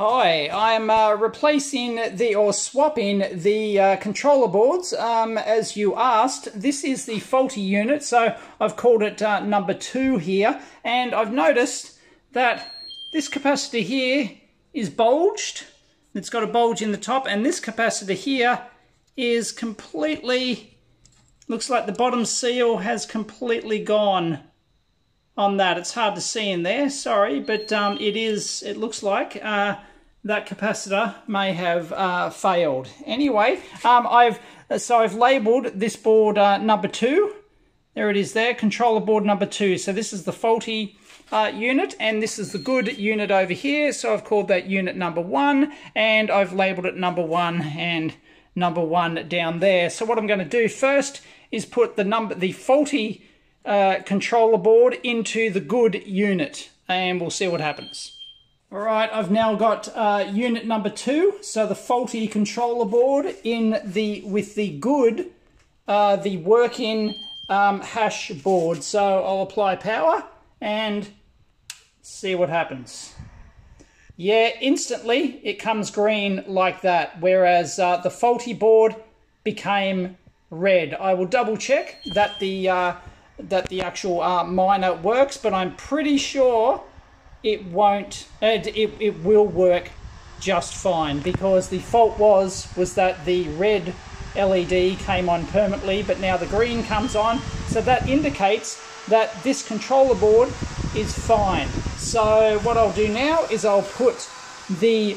Hi, I'm uh, replacing the or swapping the uh, controller boards um, as you asked. This is the faulty unit, so I've called it uh, number two here, and I've noticed that this capacitor here is bulged. It's got a bulge in the top, and this capacitor here is completely, looks like the bottom seal has completely gone on that. It's hard to see in there, sorry, but um, it is, it looks like uh, that capacitor may have uh, failed. Anyway, um, I've so I've labelled this board uh, number two. There it is there, controller board number two. So this is the faulty uh, unit and this is the good unit over here. So I've called that unit number one and I've labelled it number one and number one down there. So what I'm going to do first is put the number, the faulty uh, controller board into the good unit and we'll see what happens. All right, I've now got uh, unit number two, so the faulty controller board in the with the good, uh, the working um, hash board. So I'll apply power and see what happens. Yeah, instantly it comes green like that, whereas uh, the faulty board became red. I will double check that the uh, that the actual uh, miner works, but I'm pretty sure it won't, it, it, it will work just fine because the fault was, was that the red LED came on permanently, but now the green comes on. So that indicates that this controller board is fine. So what I'll do now is I'll put the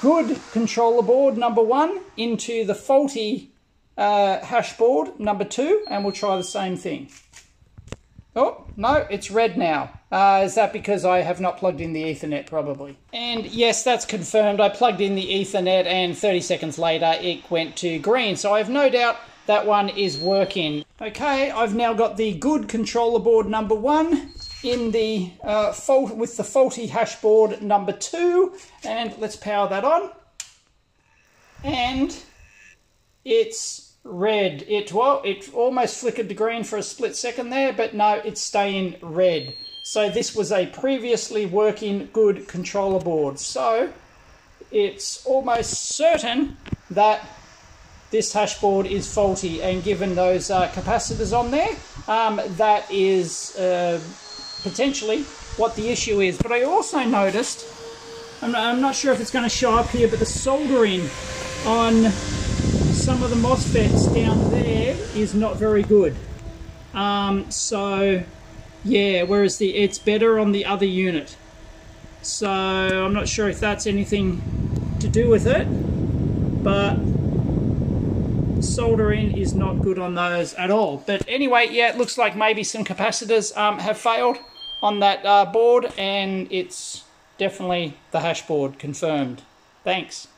good controller board number one into the faulty uh, hash board number two, and we'll try the same thing. Oh, no, it's red now. Uh, is that because I have not plugged in the Ethernet, probably? And yes, that's confirmed. I plugged in the Ethernet and 30 seconds later it went to green. So I have no doubt that one is working. Okay, I've now got the good controller board number one in the uh, fault with the faulty hash board number two. And let's power that on. And it's red. It well, it almost flickered to green for a split second there, but no, it's staying red. So this was a previously working good controller board. So it's almost certain that this hash board is faulty and given those uh, capacitors on there, um, that is uh, potentially what the issue is. But I also noticed, I'm not, I'm not sure if it's going to show up here, but the soldering on some of the MOSFETs down there is not very good. Um, so, yeah, whereas the it's better on the other unit. So, I'm not sure if that's anything to do with it, but soldering is not good on those at all. But anyway, yeah, it looks like maybe some capacitors um, have failed on that uh, board, and it's definitely the hash board confirmed. Thanks.